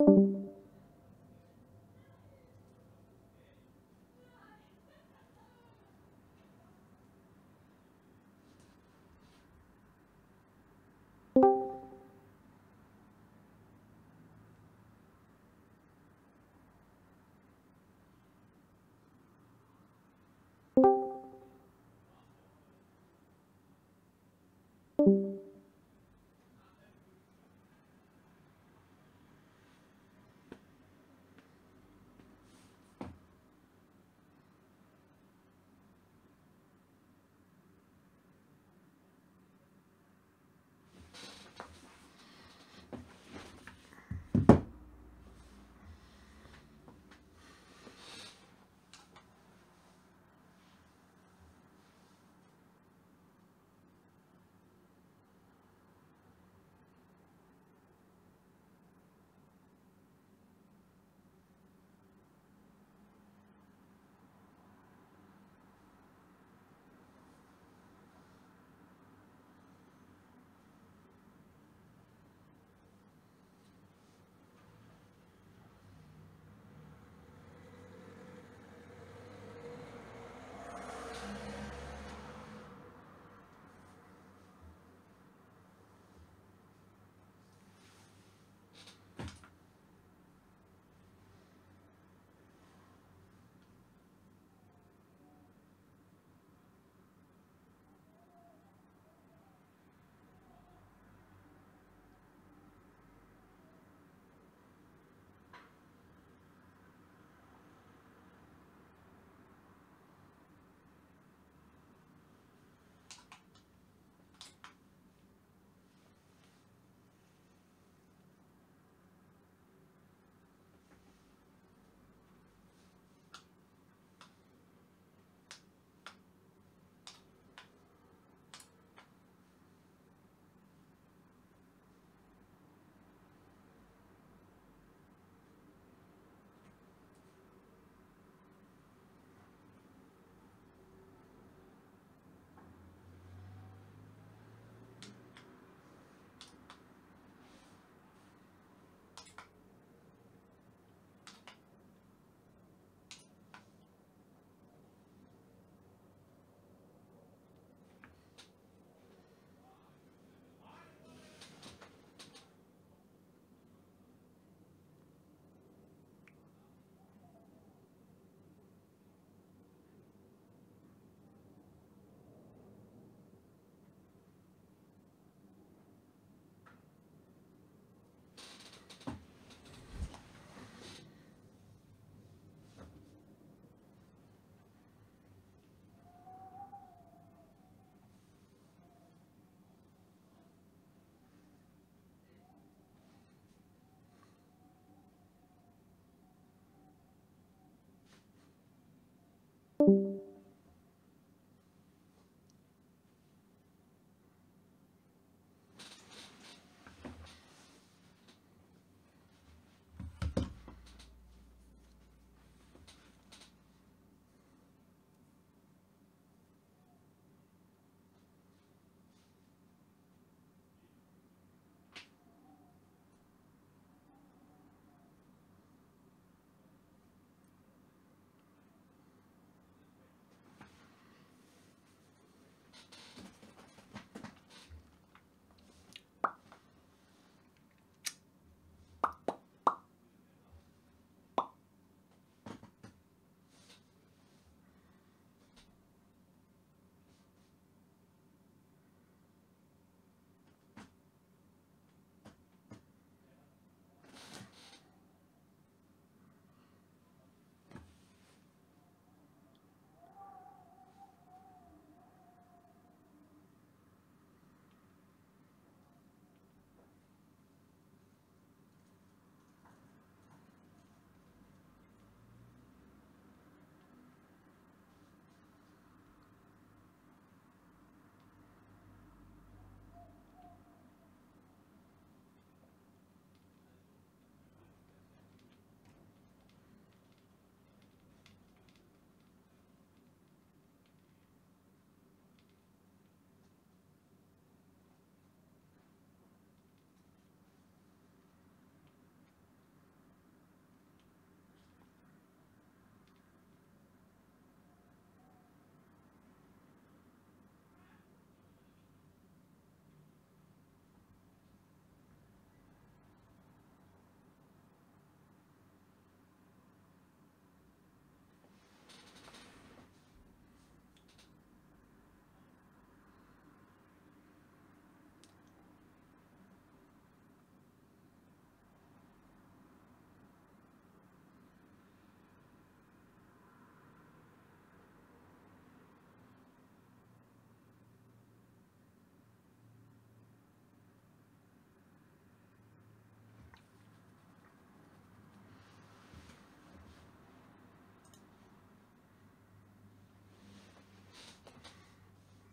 you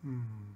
Hmm.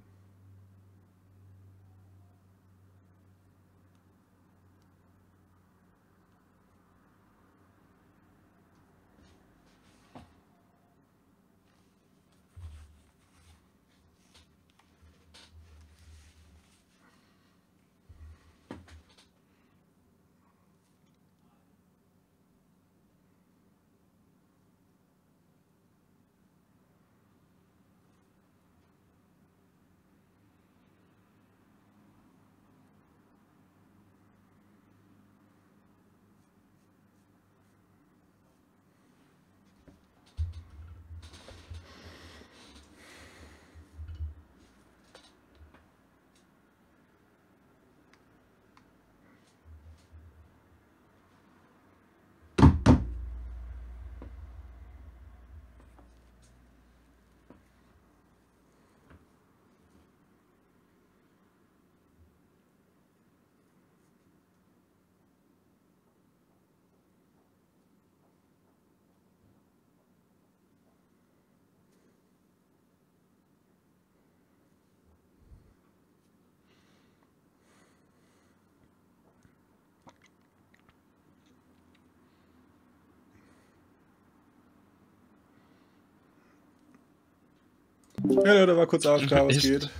Ja, der war kurz AFK, was geht?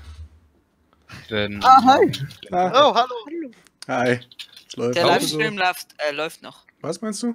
Denn, Ah, hi. Ah, Oh, hallo. hi. Es läuft Der Livestream so. läuft, äh, läuft noch. Was meinst du?